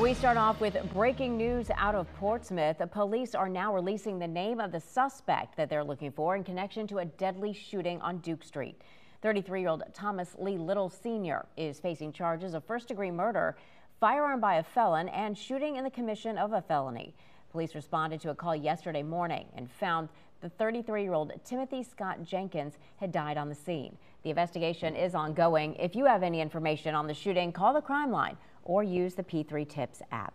We start off with breaking news out of Portsmouth. Police are now releasing the name of the suspect that they're looking for in connection to a deadly shooting on Duke Street. 33-year-old Thomas Lee Little Sr. is facing charges of first-degree murder, firearm by a felon, and shooting in the commission of a felony. Police responded to a call yesterday morning and found the 33-year-old Timothy Scott Jenkins had died on the scene. The investigation is ongoing. If you have any information on the shooting, call the crime line or use the P3 Tips app.